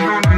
you.